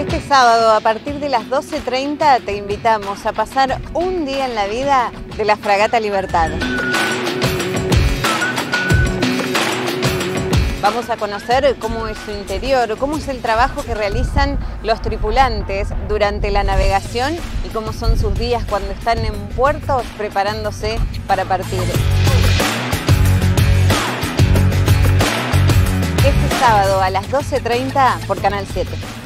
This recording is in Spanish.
Este sábado a partir de las 12.30 te invitamos a pasar un día en la vida de la Fragata Libertad. Vamos a conocer cómo es su interior, cómo es el trabajo que realizan los tripulantes durante la navegación y cómo son sus días cuando están en puertos preparándose para partir. Este sábado a las 12.30 por Canal 7.